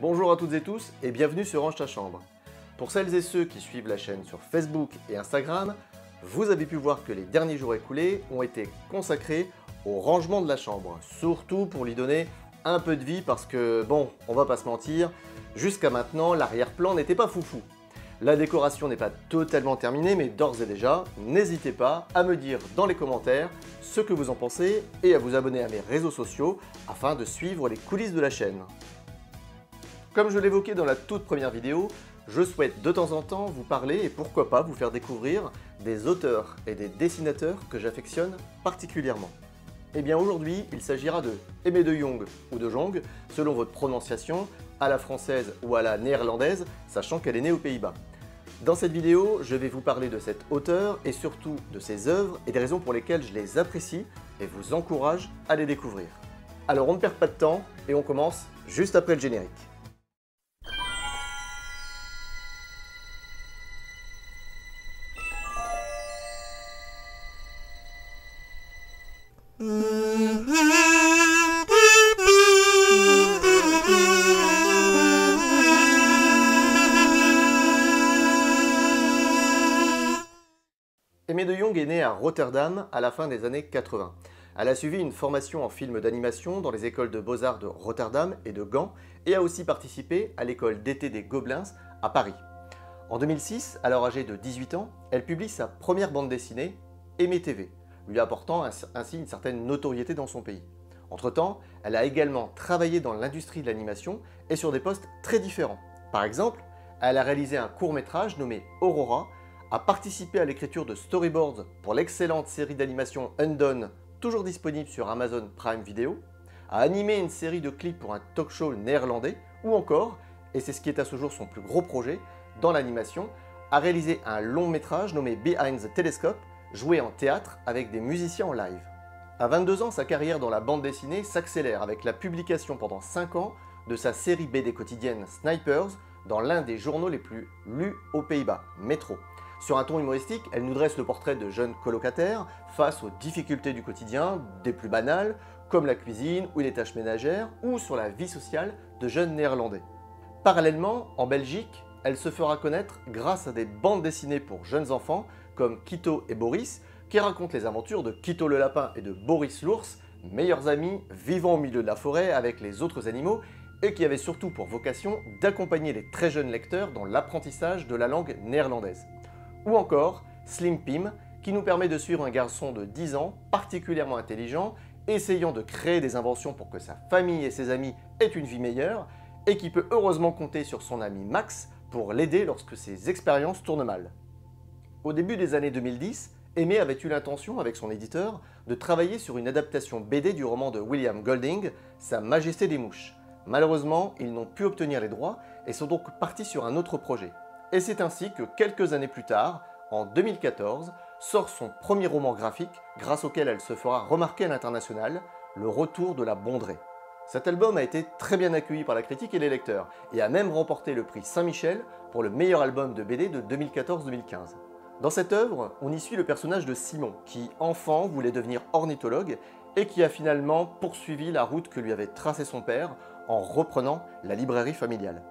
Bonjour à toutes et tous et bienvenue sur Range ta chambre. Pour celles et ceux qui suivent la chaîne sur Facebook et Instagram, vous avez pu voir que les derniers jours écoulés ont été consacrés au rangement de la chambre, surtout pour lui donner un peu de vie parce que, bon, on va pas se mentir, jusqu'à maintenant, l'arrière-plan n'était pas foufou. La décoration n'est pas totalement terminée, mais d'ores et déjà, n'hésitez pas à me dire dans les commentaires ce que vous en pensez et à vous abonner à mes réseaux sociaux afin de suivre les coulisses de la chaîne. Comme je l'évoquais dans la toute première vidéo, je souhaite de temps en temps vous parler et pourquoi pas vous faire découvrir des auteurs et des dessinateurs que j'affectionne particulièrement. Eh bien aujourd'hui, il s'agira de Aimé de Jong ou de Jong, selon votre prononciation, à la française ou à la néerlandaise, sachant qu'elle est née aux Pays-Bas. Dans cette vidéo, je vais vous parler de cet auteur et surtout de ses œuvres et des raisons pour lesquelles je les apprécie et vous encourage à les découvrir. Alors on ne perd pas de temps et on commence juste après le générique. À Rotterdam à la fin des années 80. Elle a suivi une formation en film d'animation dans les écoles de beaux-arts de Rotterdam et de Gand et a aussi participé à l'école d'été des Gobelins à Paris. En 2006, alors âgée de 18 ans, elle publie sa première bande dessinée, Aimé TV, lui apportant ainsi une certaine notoriété dans son pays. Entre-temps, elle a également travaillé dans l'industrie de l'animation et sur des postes très différents. Par exemple, elle a réalisé un court métrage nommé Aurora, a participé à l'écriture de storyboards pour l'excellente série d'animation Undone, toujours disponible sur Amazon Prime Video, a animé une série de clips pour un talk show néerlandais, ou encore, et c'est ce qui est à ce jour son plus gros projet, dans l'animation, a réalisé un long métrage nommé Behind the Telescope, joué en théâtre avec des musiciens en live. À 22 ans, sa carrière dans la bande dessinée s'accélère avec la publication pendant 5 ans de sa série BD quotidienne Snipers dans l'un des journaux les plus lus aux Pays-Bas, Metro. Sur un ton humoristique, elle nous dresse le portrait de jeunes colocataires face aux difficultés du quotidien, des plus banales, comme la cuisine ou les tâches ménagères, ou sur la vie sociale de jeunes néerlandais. Parallèlement, en Belgique, elle se fera connaître grâce à des bandes dessinées pour jeunes enfants comme Kito et Boris, qui racontent les aventures de Kito le lapin et de Boris l'ours, meilleurs amis vivant au milieu de la forêt avec les autres animaux et qui avaient surtout pour vocation d'accompagner les très jeunes lecteurs dans l'apprentissage de la langue néerlandaise. Ou encore Slim Pim, qui nous permet de suivre un garçon de 10 ans particulièrement intelligent, essayant de créer des inventions pour que sa famille et ses amis aient une vie meilleure, et qui peut heureusement compter sur son ami Max pour l'aider lorsque ses expériences tournent mal. Au début des années 2010, Aimé avait eu l'intention, avec son éditeur, de travailler sur une adaptation BD du roman de William Golding, Sa Majesté des Mouches. Malheureusement, ils n'ont pu obtenir les droits et sont donc partis sur un autre projet. Et c'est ainsi que quelques années plus tard, en 2014, sort son premier roman graphique, grâce auquel elle se fera remarquer à l'international, Le Retour de la Bondrée. Cet album a été très bien accueilli par la critique et les lecteurs, et a même remporté le prix Saint-Michel pour le meilleur album de BD de 2014-2015. Dans cette œuvre, on y suit le personnage de Simon, qui, enfant, voulait devenir ornithologue et qui a finalement poursuivi la route que lui avait tracée son père en reprenant la librairie familiale.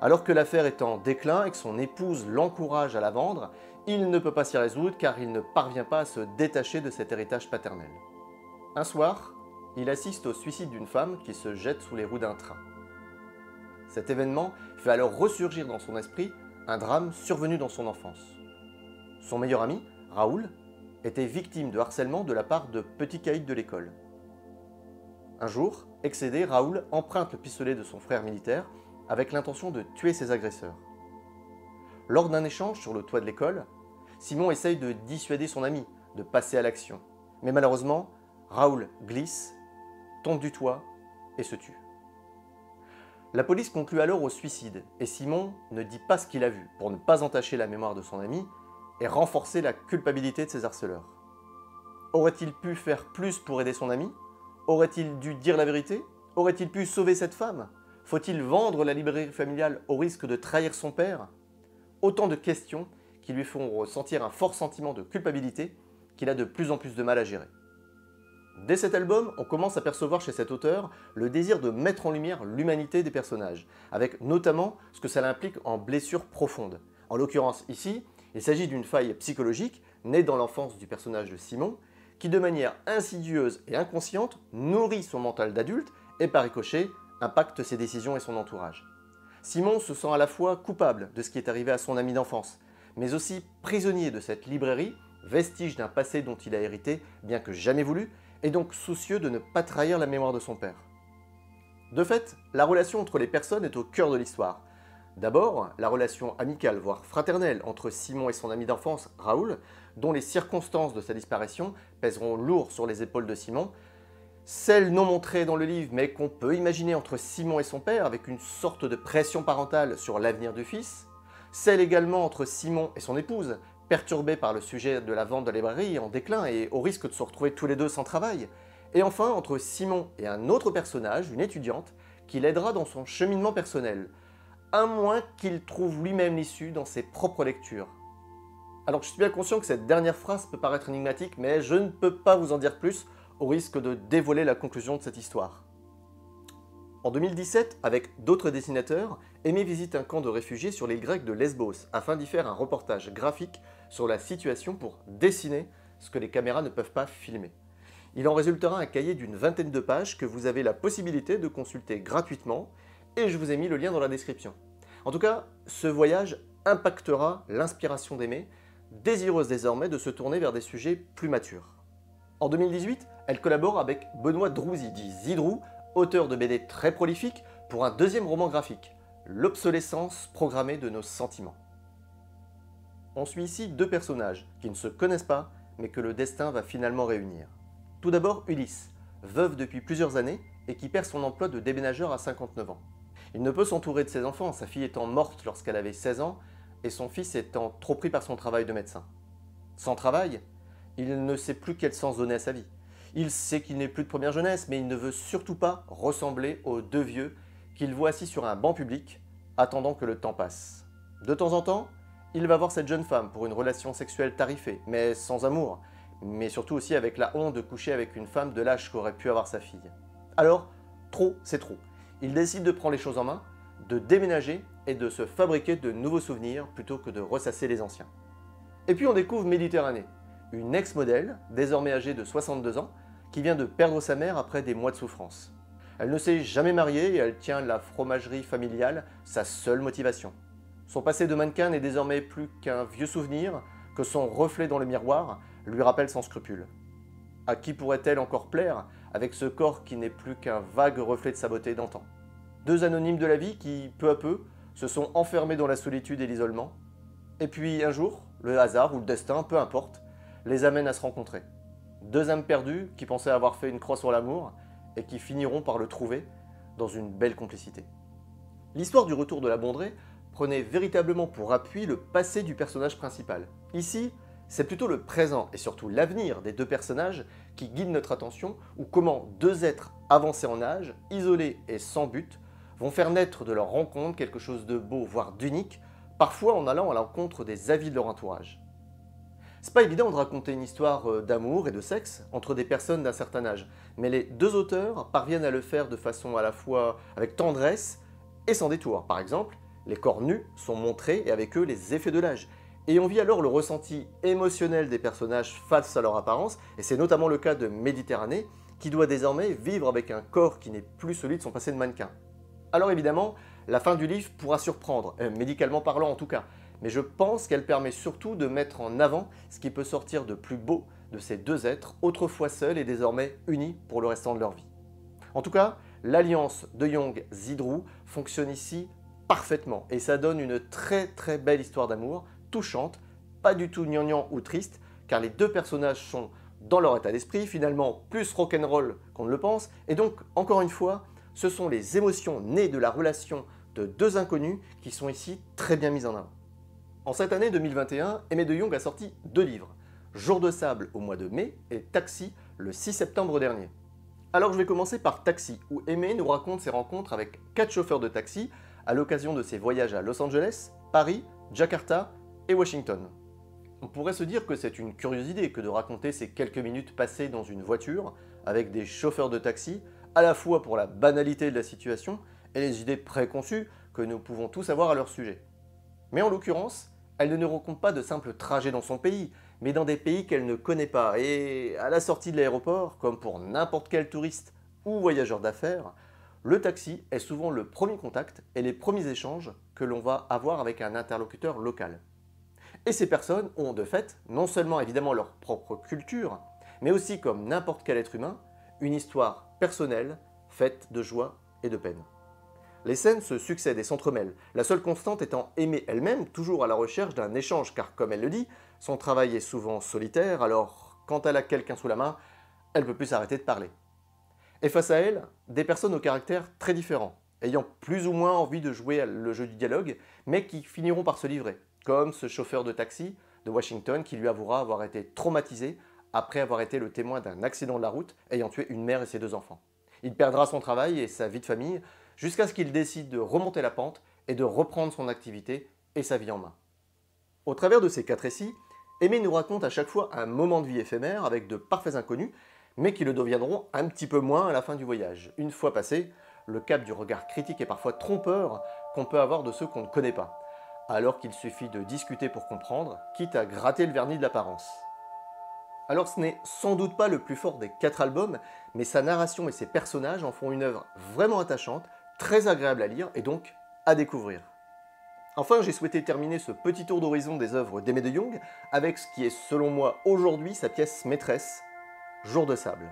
Alors que l'affaire est en déclin et que son épouse l'encourage à la vendre, il ne peut pas s'y résoudre car il ne parvient pas à se détacher de cet héritage paternel. Un soir, il assiste au suicide d'une femme qui se jette sous les roues d'un train. Cet événement fait alors ressurgir dans son esprit un drame survenu dans son enfance. Son meilleur ami, Raoul, était victime de harcèlement de la part de petits caïds de l'école. Un jour, excédé, Raoul emprunte le pistolet de son frère militaire avec l'intention de tuer ses agresseurs. Lors d'un échange sur le toit de l'école, Simon essaye de dissuader son ami de passer à l'action. Mais malheureusement, Raoul glisse, tombe du toit et se tue. La police conclut alors au suicide et Simon ne dit pas ce qu'il a vu pour ne pas entacher la mémoire de son ami et renforcer la culpabilité de ses harceleurs. Aurait-il pu faire plus pour aider son ami? Aurait-il dû dire la vérité? Aurait-il pu sauver cette femme? Faut-il vendre la librairie familiale au risque de trahir son père? Autant de questions qui lui font ressentir un fort sentiment de culpabilité qu'il a de plus en plus de mal à gérer. Dès cet album, on commence à percevoir chez cet auteur le désir de mettre en lumière l'humanité des personnages, avec notamment ce que cela implique en blessures profondes. En l'occurrence ici, il s'agit d'une faille psychologique née dans l'enfance du personnage de Simon, qui de manière insidieuse et inconsciente nourrit son mental d'adulte et par ricochet impacte ses décisions et son entourage. Simon se sent à la fois coupable de ce qui est arrivé à son ami d'enfance, mais aussi prisonnier de cette librairie, vestige d'un passé dont il a hérité, bien que jamais voulu, et donc soucieux de ne pas trahir la mémoire de son père. De fait, la relation entre les personnes est au cœur de l'histoire. D'abord, la relation amicale, voire fraternelle, entre Simon et son ami d'enfance, Raoul, dont les circonstances de sa disparition pèseront lourd sur les épaules de Simon, celle non montrée dans le livre, mais qu'on peut imaginer entre Simon et son père, avec une sorte de pression parentale sur l'avenir du fils, celle également entre Simon et son épouse, perturbée par le sujet de la vente de la librairie en déclin et au risque de se retrouver tous les deux sans travail, et enfin entre Simon et un autre personnage, une étudiante, qui l'aidera dans son cheminement personnel, à moins qu'il trouve lui-même l'issue dans ses propres lectures. Alors je suis bien conscient que cette dernière phrase peut paraître énigmatique, mais je ne peux pas vous en dire plus au risque de dévoiler la conclusion de cette histoire. En 2017, avec d'autres dessinateurs, Aimé visite un camp de réfugiés sur l'île grecque de Lesbos afin d'y faire un reportage graphique sur la situation pour dessiner ce que les caméras ne peuvent pas filmer. Il en résultera un cahier d'une vingtaine de pages que vous avez la possibilité de consulter gratuitement et je vous ai mis le lien dans la description. En tout cas, ce voyage impactera l'inspiration d'Aimé, désireuse désormais de se tourner vers des sujets plus matures. En 2018, elle collabore avec Benoît Drouzy, dit Zidrou, auteur de BD très prolifique, pour un deuxième roman graphique, L'obsolescence programmée de nos sentiments. On suit ici deux personnages qui ne se connaissent pas, mais que le destin va finalement réunir. Tout d'abord Ulysse, veuve depuis plusieurs années et qui perd son emploi de déménageur à 59 ans. Il ne peut s'entourer de ses enfants, sa fille étant morte lorsqu'elle avait 16 ans et son fils étant trop pris par son travail de médecin. Sans travail, il ne sait plus quel sens donner à sa vie. Il sait qu'il n'est plus de première jeunesse, mais il ne veut surtout pas ressembler aux deux vieux qu'il voit assis sur un banc public, attendant que le temps passe. De temps en temps, il va voir cette jeune femme pour une relation sexuelle tarifée, mais sans amour, mais surtout aussi avec la honte de coucher avec une femme de l'âge qu'aurait pu avoir sa fille. Alors, trop, c'est trop. Il décide de prendre les choses en main, de déménager et de se fabriquer de nouveaux souvenirs plutôt que de ressasser les anciens. Et puis on découvre Méditerranée, une ex-modèle, désormais âgée de 62 ans, qui vient de perdre sa mère après des mois de souffrance. Elle ne s'est jamais mariée et elle tient la fromagerie familiale, sa seule motivation. Son passé de mannequin n'est désormais plus qu'un vieux souvenir que son reflet dans le miroir lui rappelle sans scrupule. À qui pourrait-elle encore plaire avec ce corps qui n'est plus qu'un vague reflet de sa beauté d'antan? Deux anonymes de la vie qui, peu à peu, se sont enfermés dans la solitude et l'isolement. Et puis un jour, le hasard ou le destin, peu importe, les amène à se rencontrer. Deux âmes perdues qui pensaient avoir fait une croix sur l'amour et qui finiront par le trouver dans une belle complicité. L'histoire du retour de la Bondrée prenait véritablement pour appui le passé du personnage principal. Ici, c'est plutôt le présent et surtout l'avenir des deux personnages qui guident notre attention ou comment deux êtres avancés en âge, isolés et sans but, vont faire naître de leur rencontre quelque chose de beau, voire d'unique, parfois en allant à l'encontre des avis de leur entourage. C'est pas évident de raconter une histoire euh, d'amour et de sexe entre des personnes d'un certain âge, mais les deux auteurs parviennent à le faire de façon à la fois avec tendresse et sans détour. Par exemple, les corps nus sont montrés et avec eux les effets de l'âge. Et on vit alors le ressenti émotionnel des personnages face à leur apparence, et c'est notamment le cas de Méditerranée, qui doit désormais vivre avec un corps qui n'est plus celui de son passé de mannequin. Alors évidemment, la fin du livre pourra surprendre, euh, médicalement parlant en tout cas, mais je pense qu'elle permet surtout de mettre en avant ce qui peut sortir de plus beau de ces deux êtres, autrefois seuls et désormais unis pour le restant de leur vie. En tout cas, l'alliance de Young-Zidrou fonctionne ici parfaitement et ça donne une très très belle histoire d'amour, touchante, pas du tout gnangnan ou triste, car les deux personnages sont dans leur état d'esprit, finalement plus rock'n'roll qu'on ne le pense, et donc, encore une fois, ce sont les émotions nées de la relation de deux inconnus qui sont ici très bien mises en avant. En cette année 2021, Aimé de Jong a sorti deux livres, Jour de sable au mois de mai et Taxi le 6 septembre dernier. Alors je vais commencer par Taxi, où Aimé nous raconte ses rencontres avec quatre chauffeurs de taxi à l'occasion de ses voyages à Los Angeles, Paris, Jakarta et Washington. On pourrait se dire que c'est une curieuse idée que de raconter ces quelques minutes passées dans une voiture avec des chauffeurs de taxi, à la fois pour la banalité de la situation et les idées préconçues que nous pouvons tous avoir à leur sujet. Mais en l'occurrence, elle ne raconte pas de simples trajets dans son pays, mais dans des pays qu'elle ne connaît pas. Et à la sortie de l'aéroport, comme pour n'importe quel touriste ou voyageur d'affaires, le taxi est souvent le premier contact et les premiers échanges que l'on va avoir avec un interlocuteur local. Et ces personnes ont de fait non seulement évidemment leur propre culture, mais aussi comme n'importe quel être humain, une histoire personnelle faite de joie et de peine. Les scènes se succèdent et s'entremêlent, la seule constante étant Aimée elle-même, toujours à la recherche d'un échange, car comme elle le dit, son travail est souvent solitaire, alors quand elle a quelqu'un sous la main, elle ne peut plus s'arrêter de parler. Et face à elle, des personnes au caractère très différent, ayant plus ou moins envie de jouer le jeu du dialogue, mais qui finiront par se livrer, comme ce chauffeur de taxi de Washington qui lui avouera avoir été traumatisé après avoir été le témoin d'un accident de la route ayant tué une mère et ses deux enfants. Il perdra son travail et sa vie de famille jusqu'à ce qu'il décide de remonter la pente et de reprendre son activité et sa vie en main. Au travers de ces quatre récits, Aimé nous raconte à chaque fois un moment de vie éphémère avec de parfaits inconnus, mais qui le deviendront un petit peu moins à la fin du voyage. Une fois passé, le cap du regard critique et parfois trompeur qu'on peut avoir de ceux qu'on ne connaît pas, alors qu'il suffit de discuter pour comprendre, quitte à gratter le vernis de l'apparence. Alors ce n'est sans doute pas le plus fort des quatre albums, mais sa narration et ses personnages en font une œuvre vraiment attachante, très agréable à lire et donc à découvrir. Enfin, j'ai souhaité terminer ce petit tour d'horizon des œuvres d'Aimé de Jong avec ce qui est selon moi aujourd'hui sa pièce maîtresse, Jour de sable.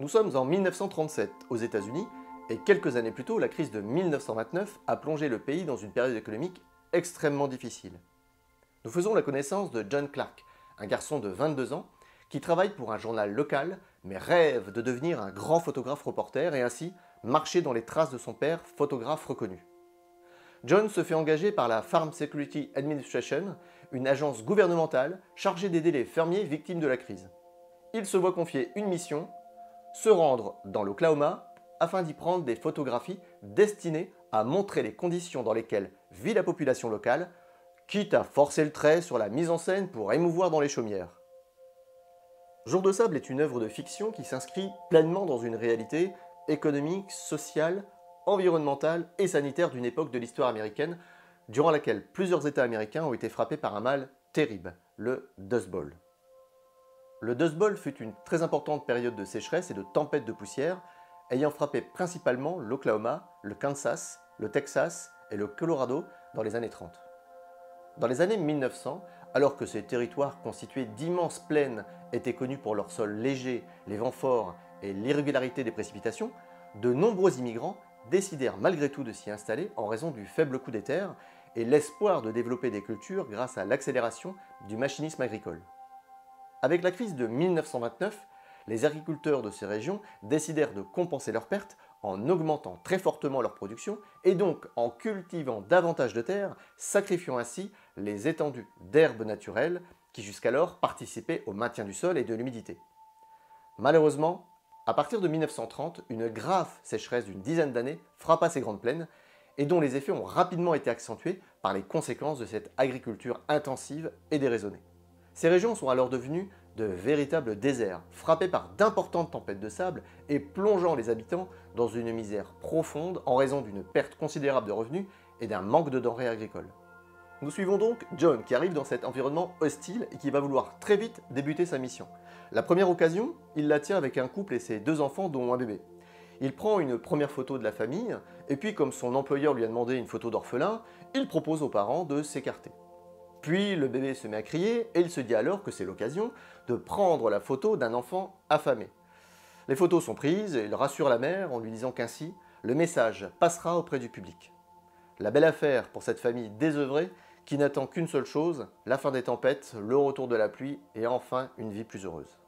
Nous sommes en 1937 aux États-Unis et quelques années plus tôt, la crise de 1929 a plongé le pays dans une période économique extrêmement difficile nous faisons la connaissance de John Clark, un garçon de 22 ans qui travaille pour un journal local mais rêve de devenir un grand photographe reporter et ainsi marcher dans les traces de son père, photographe reconnu. John se fait engager par la Farm Security Administration, une agence gouvernementale chargée d'aider les fermiers victimes de la crise. Il se voit confier une mission, se rendre dans l'Oklahoma afin d'y prendre des photographies destinées à montrer les conditions dans lesquelles vit la population locale quitte à forcer le trait sur la mise en scène pour émouvoir dans les chaumières. Jour de sable est une œuvre de fiction qui s'inscrit pleinement dans une réalité économique, sociale, environnementale et sanitaire d'une époque de l'histoire américaine durant laquelle plusieurs États américains ont été frappés par un mal terrible, le Dust Bowl. Le Dust Bowl fut une très importante période de sécheresse et de tempête de poussière, ayant frappé principalement l'Oklahoma, le Kansas, le Texas et le Colorado dans les années 30. Dans les années 1900, alors que ces territoires constitués d'immenses plaines étaient connus pour leur sol léger, les vents forts et l'irrégularité des précipitations, de nombreux immigrants décidèrent malgré tout de s'y installer en raison du faible coût des terres et l'espoir de développer des cultures grâce à l'accélération du machinisme agricole. Avec la crise de 1929, les agriculteurs de ces régions décidèrent de compenser leurs pertes en augmentant très fortement leur production et donc en cultivant davantage de terres, sacrifiant ainsi les étendues d'herbes naturelles qui jusqu'alors participaient au maintien du sol et de l'humidité. Malheureusement, à partir de 1930, une grave sécheresse d'une dizaine d'années frappa ces grandes plaines et dont les effets ont rapidement été accentués par les conséquences de cette agriculture intensive et déraisonnée. Ces régions sont alors devenues de véritables déserts, frappés par d'importantes tempêtes de sable et plongeant les habitants dans une misère profonde en raison d'une perte considérable de revenus et d'un manque de denrées agricoles. Nous suivons donc John qui arrive dans cet environnement hostile et qui va vouloir très vite débuter sa mission. La première occasion, il la tient avec un couple et ses deux enfants dont un bébé. Il prend une première photo de la famille et puis comme son employeur lui a demandé une photo d'orphelin, il propose aux parents de s'écarter. Puis le bébé se met à crier et il se dit alors que c'est l'occasion de prendre la photo d'un enfant affamé. Les photos sont prises et il rassure la mère en lui disant qu'ainsi le message passera auprès du public. La belle affaire pour cette famille désœuvrée qui n'attend qu'une seule chose, la fin des tempêtes, le retour de la pluie et enfin une vie plus heureuse.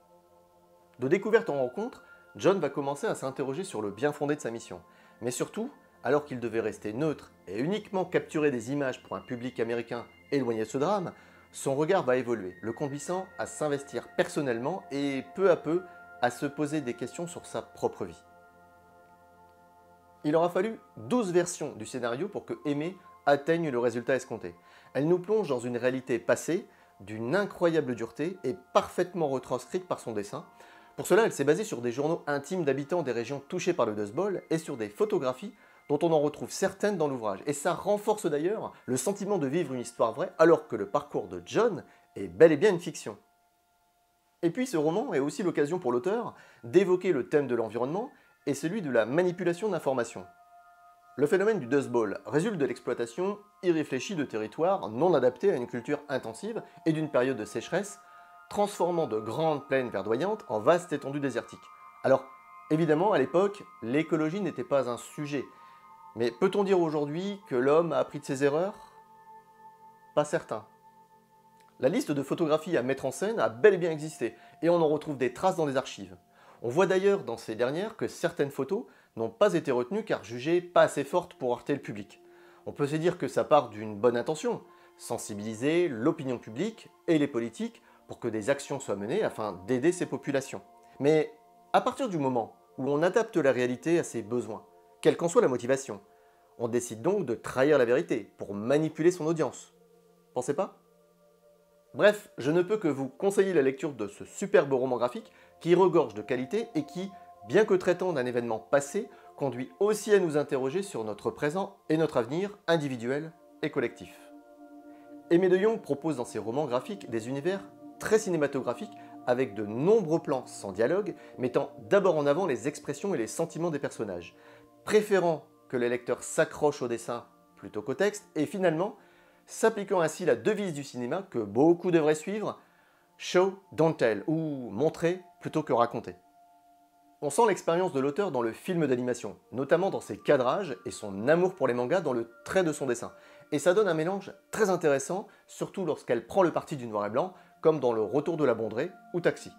De découverte en rencontre, John va commencer à s'interroger sur le bien fondé de sa mission, mais surtout, alors qu'il devait rester neutre et uniquement capturer des images pour un public américain éloigné de ce drame, son regard va évoluer, le conduisant à s'investir personnellement et peu à peu à se poser des questions sur sa propre vie. Il aura fallu 12 versions du scénario pour que Aimé atteigne le résultat escompté. Elle nous plonge dans une réalité passée, d'une incroyable dureté et parfaitement retranscrite par son dessin. Pour cela, elle s'est basée sur des journaux intimes d'habitants des régions touchées par le Dust et sur des photographies dont on en retrouve certaines dans l'ouvrage. Et ça renforce d'ailleurs le sentiment de vivre une histoire vraie alors que le parcours de John est bel et bien une fiction. Et puis ce roman est aussi l'occasion pour l'auteur d'évoquer le thème de l'environnement et celui de la manipulation d'informations. Le phénomène du Dust Bowl résulte de l'exploitation irréfléchie de territoires non adaptés à une culture intensive et d'une période de sécheresse, transformant de grandes plaines verdoyantes en vastes étendues désertiques. Alors, évidemment, à l'époque, l'écologie n'était pas un sujet. Mais peut-on dire aujourd'hui que l'homme a appris de ses erreurs? Pas certain. La liste de photographies à mettre en scène a bel et bien existé, et on en retrouve des traces dans les archives. On voit d'ailleurs dans ces dernières que certaines photos n'ont pas été retenues car jugées pas assez fortes pour heurter le public. On peut se dire que ça part d'une bonne intention, sensibiliser l'opinion publique et les politiques pour que des actions soient menées afin d'aider ces populations. Mais à partir du moment où on adapte la réalité à ses besoins, quelle qu'en soit la motivation, on décide donc de trahir la vérité pour manipuler son audience. Pensez pas? Bref, je ne peux que vous conseiller la lecture de ce superbe roman graphique qui regorge de qualité et qui, bien que traitant d'un événement passé, conduit aussi à nous interroger sur notre présent et notre avenir individuel et collectif. Aimé de Jong propose dans ses romans graphiques des univers très cinématographiques avec de nombreux plans sans dialogue, mettant d'abord en avant les expressions et les sentiments des personnages, préférant que les lecteurs s'accrochent au dessin plutôt qu'au texte, et finalement s'appliquant ainsi la devise du cinéma que beaucoup devraient suivre, show, don't tell, ou montrer plutôt que raconter. On sent l'expérience de l'auteur dans le film d'animation, notamment dans ses cadrages et son amour pour les mangas dans le trait de son dessin. Et ça donne un mélange très intéressant, surtout lorsqu'elle prend le parti du noir et blanc, comme dans Le Retour de la Bondrée ou Taxi.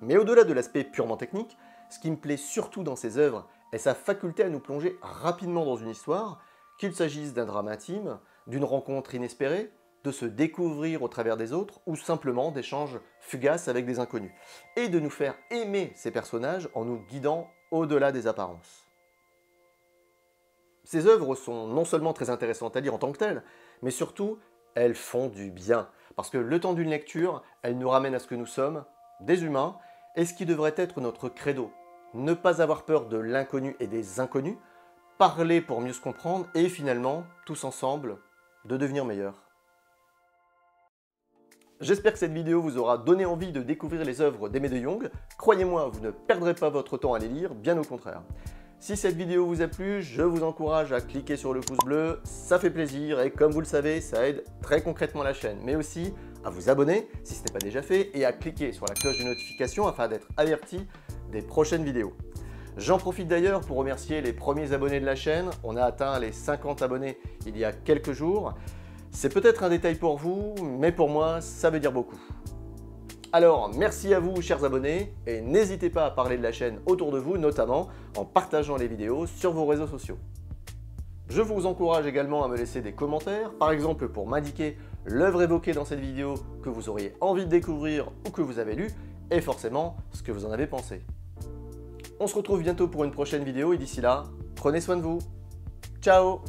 Mais au-delà de l'aspect purement technique, ce qui me plaît surtout dans ses œuvres est sa faculté à nous plonger rapidement dans une histoire, qu'il s'agisse d'un drame intime, d'une rencontre inespérée, de se découvrir au travers des autres ou simplement d'échanges fugaces avec des inconnus. Et de nous faire aimer ces personnages en nous guidant au-delà des apparences. Ces œuvres sont non seulement très intéressantes à lire en tant que telles, mais surtout, elles font du bien. Parce que le temps d'une lecture, elles nous ramènent à ce que nous sommes, des humains, et ce qui devrait être notre credo. Ne pas avoir peur de l'inconnu et des inconnus, parler pour mieux se comprendre, et finalement, tous ensemble, de devenir meilleur. J'espère que cette vidéo vous aura donné envie de découvrir les œuvres d'Aimé de Jong. Croyez-moi, vous ne perdrez pas votre temps à les lire, bien au contraire. Si cette vidéo vous a plu, je vous encourage à cliquer sur le pouce bleu, ça fait plaisir et comme vous le savez, ça aide très concrètement la chaîne, mais aussi à vous abonner si ce n'est pas déjà fait et à cliquer sur la cloche de notification afin d'être averti des prochaines vidéos. J'en profite d'ailleurs pour remercier les premiers abonnés de la chaîne. On a atteint les 50 abonnés il y a quelques jours. C'est peut-être un détail pour vous, mais pour moi, ça veut dire beaucoup. Alors, merci à vous, chers abonnés, et n'hésitez pas à parler de la chaîne autour de vous, notamment en partageant les vidéos sur vos réseaux sociaux. Je vous encourage également à me laisser des commentaires, par exemple pour m'indiquer l'œuvre évoquée dans cette vidéo que vous auriez envie de découvrir ou que vous avez lu, et forcément ce que vous en avez pensé. On se retrouve bientôt pour une prochaine vidéo et d'ici là, prenez soin de vous. Ciao